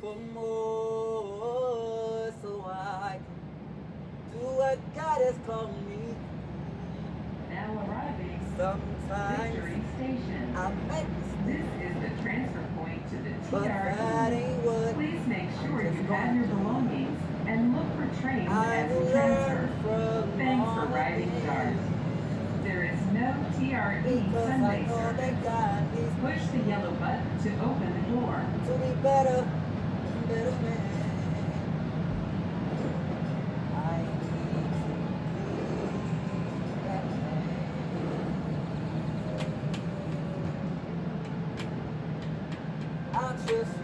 for more so I can do what God has called me. Now arriving. Sometimes station. I make This is the transfer point to the TRE. Please make sure you have your belongings and look for trains as a transfer. Thanks for riding stars. There is no TRE because Sunday service. Push the yellow button to open the door. To be better. conscious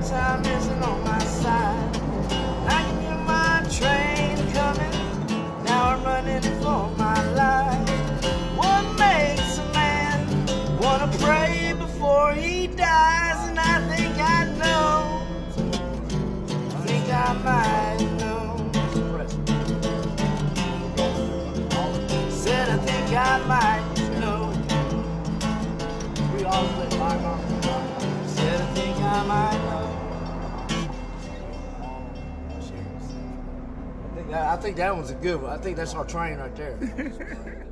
time is a long life. Yeah, I think that one's a good one. I think that's our train right there.